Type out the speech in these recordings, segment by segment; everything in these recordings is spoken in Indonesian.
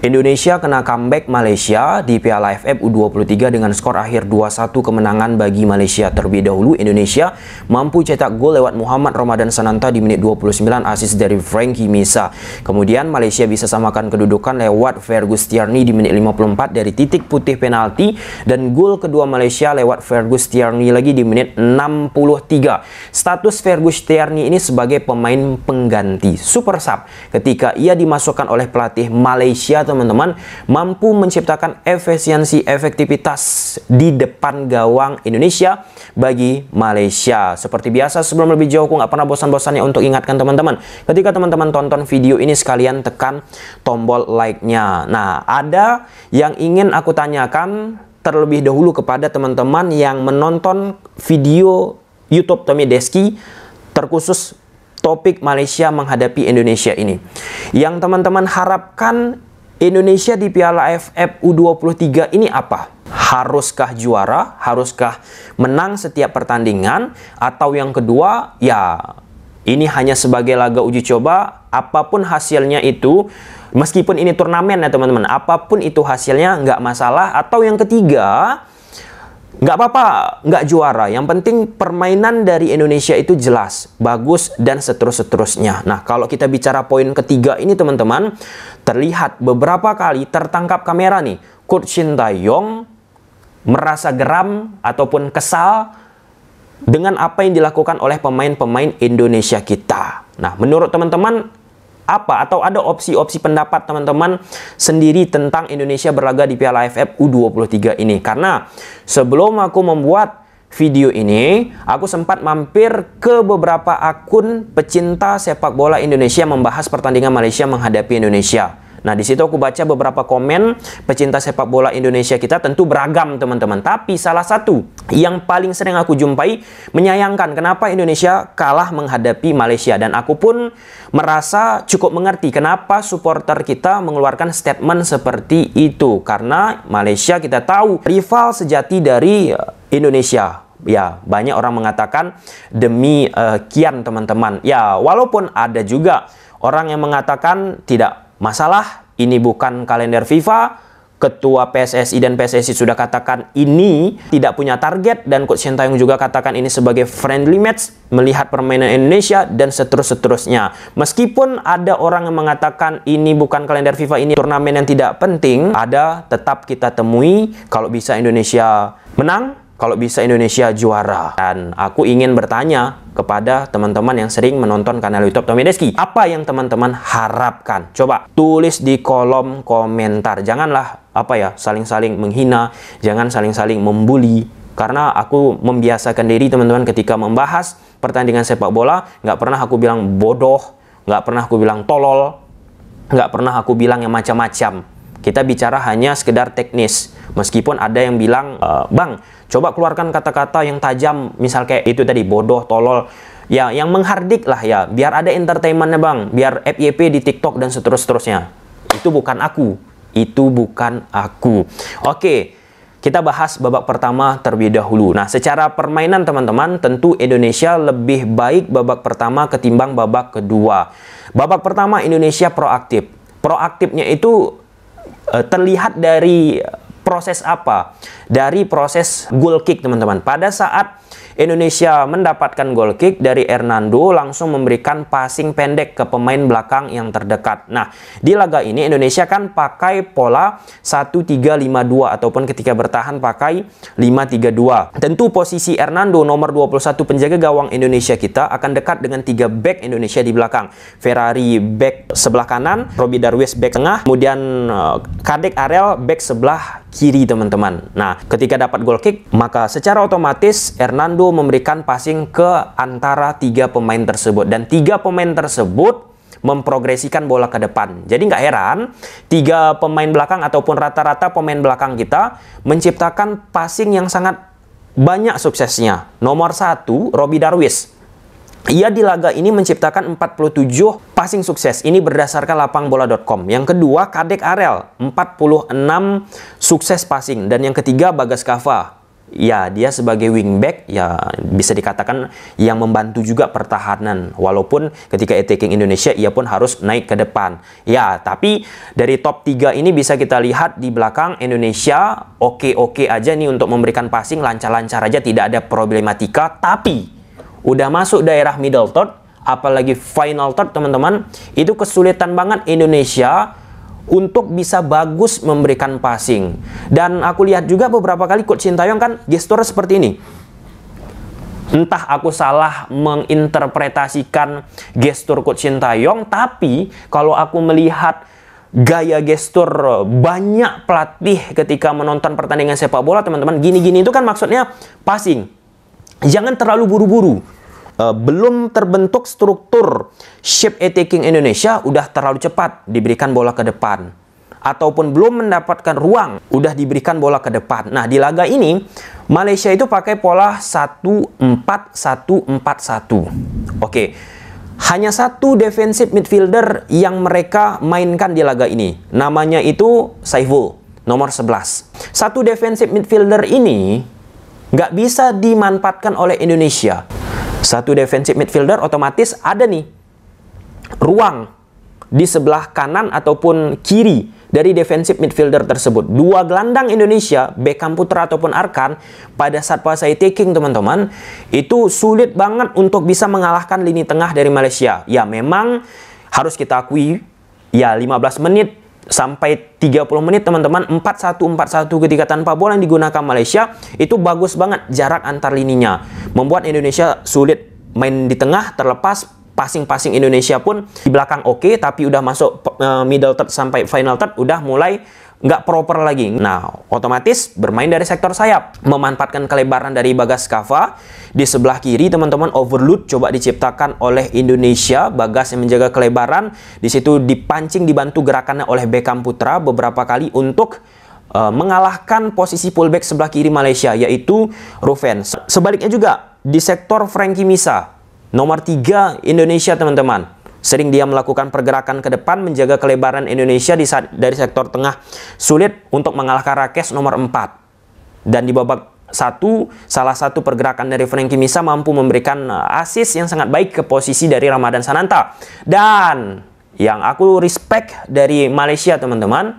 Indonesia kena comeback Malaysia di Piala AFF U23 dengan skor akhir 2-1 kemenangan bagi Malaysia. Terlebih dahulu Indonesia mampu cetak gol lewat Muhammad Ramadan Sananta di menit 29 asis dari Frankie Misa. Kemudian Malaysia bisa samakan kedudukan lewat Fergus Tierney di menit 54 dari titik putih penalti dan gol kedua Malaysia lewat Fergus Tierney lagi di menit 63. Status Fergus Tierney ini sebagai pemain pengganti super sub ketika ia dimasukkan oleh pelatih Malaysia teman-teman mampu menciptakan efisiensi efektivitas di depan gawang Indonesia bagi Malaysia. Seperti biasa sebelum lebih jauh aku nggak pernah bosan-bosannya untuk ingatkan teman-teman. Ketika teman-teman tonton video ini sekalian tekan tombol like-nya. Nah, ada yang ingin aku tanyakan terlebih dahulu kepada teman-teman yang menonton video YouTube Tommy Deski terkhusus topik Malaysia menghadapi Indonesia ini. Yang teman-teman harapkan Indonesia di Piala AFF U23 ini apa? Haruskah juara? Haruskah menang setiap pertandingan? Atau yang kedua, ya ini hanya sebagai laga uji coba, apa pun hasilnya itu, meskipun ini turnamen ya teman-teman, apa pun itu hasilnya nggak masalah. Atau yang ketiga, nggak apa-apa, nggak juara. Yang penting permainan dari Indonesia itu jelas, bagus, dan seterus-seterusnya. Nah, kalau kita bicara poin ketiga ini teman-teman, terlihat beberapa kali tertangkap kamera nih. Coach Shin Taeyong merasa geram ataupun kesal dengan apa yang dilakukan oleh pemain-pemain Indonesia kita. Nah, menurut teman-teman apa atau ada opsi-opsi pendapat teman-teman sendiri tentang Indonesia berlaga di Piala AFF U23 ini? Karena sebelum aku membuat video ini, aku sempat mampir ke beberapa akun pecinta sepak bola Indonesia membahas pertandingan Malaysia menghadapi Indonesia. Nah, di situ aku baca beberapa komen pecinta sepak bola Indonesia kita tentu beragam, teman-teman. Tapi salah satu yang paling sering aku jumpai menyayangkan kenapa Indonesia kalah menghadapi Malaysia. Dan aku pun merasa cukup mengerti kenapa supporter kita mengeluarkan statement seperti itu. Karena Malaysia kita tahu rival sejati dari Indonesia. Ya banyak orang mengatakan demi uh, kian teman-teman. Ya walaupun ada juga orang yang mengatakan tidak masalah ini bukan kalender FIFA Ketua PSSI dan PSSI sudah katakan ini tidak punya target dan Coach Sintayong juga katakan ini sebagai friendly match melihat permainan Indonesia dan seterus-seterusnya. Meskipun ada orang yang mengatakan ini bukan kalender FIFA ini turnamen yang tidak penting, ada tetap kita temui kalau bisa Indonesia menang kalau bisa Indonesia juara. Dan aku ingin bertanya kepada teman-teman yang sering menonton kanal YouTube Tommy Deski. Apa yang teman-teman harapkan? Coba tulis di kolom komentar. Janganlah apa ya saling-saling menghina, jangan saling-saling membuli. Karena aku membiasakan diri teman-teman ketika membahas pertandingan sepak bola, nggak pernah aku bilang bodoh, nggak pernah aku bilang tolol, nggak pernah aku bilang yang macam-macam. Kita bicara hanya sekedar teknis. Meskipun ada yang bilang, e, Bang, coba keluarkan kata-kata yang tajam, misal kayak itu tadi, bodoh, tolol. Ya, yang menghardik lah ya, biar ada entertainmentnya bang, biar FYP di TikTok dan seterus-terusnya. Itu bukan aku, itu bukan aku. Oke, kita bahas babak pertama terlebih dahulu. Nah, secara permainan teman-teman, tentu Indonesia lebih baik babak pertama ketimbang babak kedua. Babak pertama Indonesia proaktif. Proaktifnya itu uh, terlihat dari proses apa? Dari proses goal kick teman-teman. Pada saat Indonesia mendapatkan goal kick dari Hernando langsung memberikan passing pendek ke pemain belakang yang terdekat. Nah, di laga ini Indonesia kan pakai pola 1-3-5-2 ataupun ketika bertahan pakai 5-3-2. Tentu posisi Hernando nomor 21 penjaga gawang Indonesia kita akan dekat dengan tiga back Indonesia di belakang. Ferrari back sebelah kanan, Robi Darwis back tengah, kemudian uh, Kadek Arel back sebelah kiri teman-teman. Nah, ketika dapat goal kick, maka secara otomatis Hernando memberikan passing ke antara tiga pemain tersebut. Dan tiga pemain tersebut memprogresikan bola ke depan. Jadi nggak heran, tiga pemain belakang ataupun rata-rata pemain belakang kita menciptakan passing yang sangat banyak suksesnya. Nomor satu, Robbie Darwis ia di laga ini menciptakan 47 passing sukses. Ini berdasarkan lapangbola.com. Yang kedua, Kadek Arel 46 sukses passing. Dan yang ketiga Bagas Kava. Ya dia sebagai wingback ya bisa dikatakan yang membantu juga pertahanan. Walaupun ketika attacking Indonesia ia pun harus naik ke depan. Ya tapi dari top 3 ini bisa kita lihat di belakang Indonesia oke-oke aja nih untuk memberikan passing. Lancar-lancar aja tidak ada problematika. Tapi udah masuk daerah middle third apalagi final third teman-teman itu kesulitan banget Indonesia untuk bisa bagus memberikan passing. Dan aku lihat juga beberapa kali Coach Sintayong kan gestur seperti ini. Entah aku salah menginterpretasikan gestur Coach Sintayong, tapi kalau aku melihat gaya gestur banyak pelatih ketika menonton pertandingan sepak bola, teman-teman, gini-gini itu kan maksudnya passing. Jangan terlalu buru-buru uh, belum terbentuk struktur shape attacking Indonesia udah terlalu cepat diberikan bola ke depan ataupun belum mendapatkan ruang udah diberikan bola ke depan. Nah, di laga ini Malaysia itu pakai pola 1-4-1-4-1. Oke. Hanya satu defensive midfielder yang mereka mainkan di laga ini. Namanya itu Saiful, nomor 11. Satu defensive midfielder ini nggak bisa dimanfaatkan oleh Indonesia satu defensive midfielder otomatis ada nih ruang di sebelah kanan ataupun kiri dari defensive midfielder tersebut. Dua gelandang Indonesia, Beckham Putra ataupun Arkan, pada saat pasai taking teman-teman, itu sulit banget untuk bisa mengalahkan lini tengah dari Malaysia. Ya memang harus kita akui, ya 15 menit sampai 30 menit teman-teman. 4-1-4-1 ketika tanpa bola yang digunakan Malaysia itu bagus banget jarak antar lininya. Membuat Indonesia sulit main di tengah terlepas passing-passing Indonesia pun di belakang oke okay, tapi udah masuk uh, middle third sampai final third udah mulai nggak proper lagi. Nah, otomatis bermain dari sektor sayap, memanfaatkan kelebaran dari Bagas Kava di sebelah kiri teman-teman overload coba diciptakan oleh Indonesia, Bagas yang menjaga kelebaran, di situ dipancing dibantu gerakannya oleh Beckham Putra beberapa kali untuk uh, mengalahkan posisi pullback sebelah kiri Malaysia yaitu Rufen. Sebaliknya juga di sektor Frankie Misa, nomor 3 Indonesia teman-teman Sering dia melakukan pergerakan ke depan menjaga kelebaran Indonesia di saat, dari sektor tengah sulit untuk mengalahkan Rakes nomor 4. Dan di babak satu, salah satu pergerakan dari Frankie Misa mampu memberikan uh, assist yang sangat baik ke posisi dari Ramadan Sananta. Dan yang aku respect dari Malaysia teman-teman,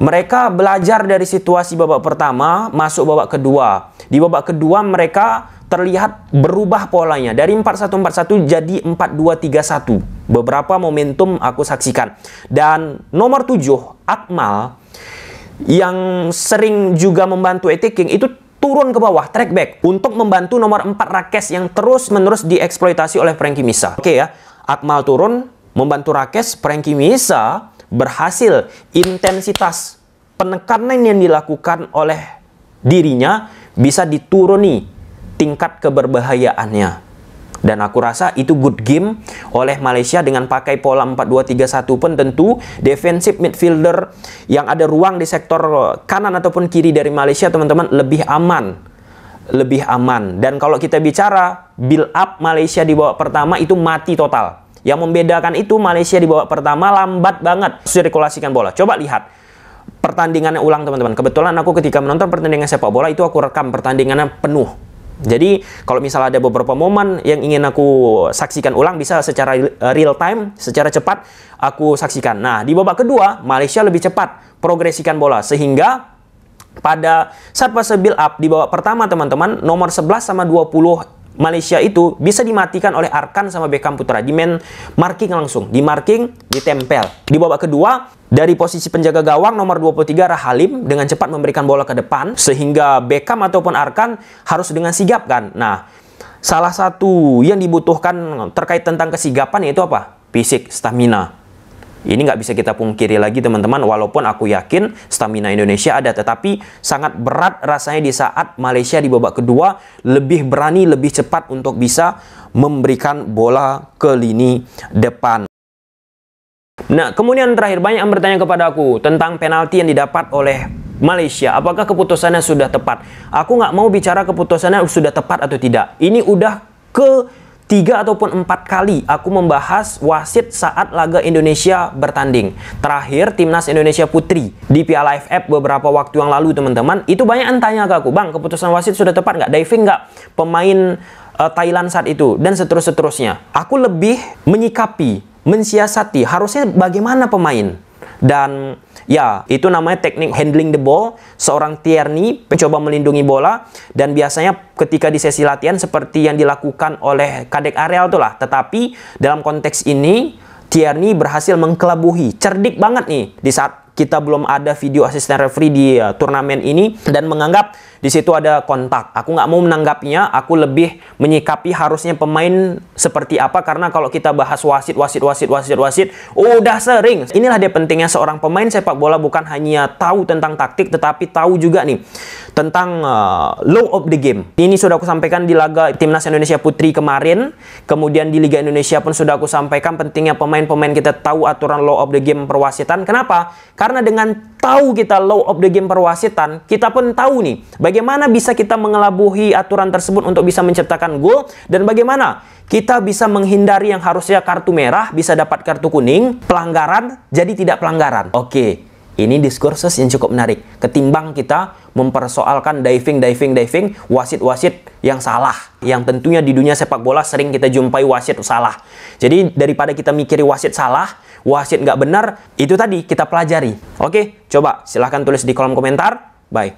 mereka belajar dari situasi babak pertama masuk babak kedua. Di babak kedua mereka terlihat berubah polanya dari 4141 jadi 4231. Beberapa momentum aku saksikan. Dan nomor 7, Akmal yang sering juga membantu attacking itu turun ke bawah, track back untuk membantu nomor 4 Rakes yang terus-menerus dieksploitasi oleh Frankie Misa. Oke ya, Akmal turun membantu Rakes, Frankie Misa berhasil intensitas penekanan yang dilakukan oleh dirinya bisa dituruni tingkat keberbahayaannya. Dan aku rasa itu good game oleh Malaysia dengan pakai pola 4-2-3-1 pun tentu defensive midfielder yang ada ruang di sektor kanan ataupun kiri dari Malaysia teman-teman lebih aman. Lebih aman. Dan kalau kita bicara build up Malaysia di babak pertama itu mati total. Yang membedakan itu Malaysia di babak pertama lambat banget sirkulasikan bola. Coba lihat pertandingannya ulang teman-teman. Kebetulan aku ketika menonton pertandingan sepak bola itu aku rekam pertandingannya penuh jadi kalau misalnya ada beberapa momen yang ingin aku saksikan ulang bisa secara real time, secara cepat aku saksikan. Nah, di babak kedua Malaysia lebih cepat progresikan bola sehingga pada saat fase build up di babak pertama teman-teman nomor 11 sama 20 Malaysia itu bisa dimatikan oleh Arkan sama Beckham Putra. Di main marking langsung. Di marking, ditempel. Di babak kedua, dari posisi penjaga gawang nomor 23 Rahalim dengan cepat memberikan bola ke depan. Sehingga Beckham ataupun Arkan harus dengan sigap kan. Nah, salah satu yang dibutuhkan terkait tentang kesigapan yaitu apa? Fisik, stamina. Ini nggak bisa kita pungkiri lagi teman-teman, walaupun aku yakin stamina Indonesia ada, tetapi sangat berat rasanya di saat Malaysia di babak kedua lebih berani, lebih cepat untuk bisa memberikan bola ke lini depan. Nah, kemudian terakhir banyak yang bertanya kepada aku tentang penalti yang didapat oleh Malaysia. Apakah keputusannya sudah tepat? Aku nggak mau bicara keputusannya sudah tepat atau tidak. Ini udah ke tiga ataupun empat kali aku membahas wasit saat laga Indonesia bertanding. Terakhir timnas Indonesia Putri di Piala AFF beberapa waktu yang lalu teman-teman. Itu banyak yang tanya ke aku, bang keputusan wasit sudah tepat nggak? Diving nggak pemain uh, Thailand saat itu dan seterus-seterusnya. Aku lebih menyikapi, mensiasati harusnya bagaimana pemain dan ya itu namanya teknik handling the ball. Seorang Tierney mencoba melindungi bola. Dan biasanya ketika di sesi latihan seperti yang dilakukan oleh Kadek Areal itulah tetapi dalam konteks ini Tierney berhasil mengkelabuhi. Cerdik banget nih di saat kita belum ada video asisten referee di uh, turnamen ini dan menganggap di situ ada kontak. Aku nggak mau menanggapinya, aku lebih menyikapi harusnya pemain seperti apa karena kalau kita bahas wasit, wasit, wasit, wasit, wasit, udah sering. Inilah dia pentingnya seorang pemain sepak bola bukan hanya tahu tentang taktik tetapi tahu juga nih tentang uh, law of the game. Ini sudah aku sampaikan di laga Timnas Indonesia Putri kemarin, kemudian di Liga Indonesia pun sudah aku sampaikan pentingnya pemain-pemain kita tahu aturan law of the game perwasitan. Kenapa? Karena dengan tahu kita law of the game perwasitan, kita pun tahu nih Bagaimana bisa kita mengelabuhi aturan tersebut untuk bisa menciptakan gol dan bagaimana kita bisa menghindari yang harusnya kartu merah bisa dapat kartu kuning, pelanggaran jadi tidak pelanggaran. Oke, ini diskursus yang cukup menarik. Ketimbang kita mempersoalkan diving, diving, diving, wasit-wasit yang salah. Yang tentunya di dunia sepak bola sering kita jumpai wasit salah. Jadi daripada kita mikiri wasit salah, wasit nggak benar, itu tadi kita pelajari. Oke, coba silahkan tulis di kolom komentar. Bye.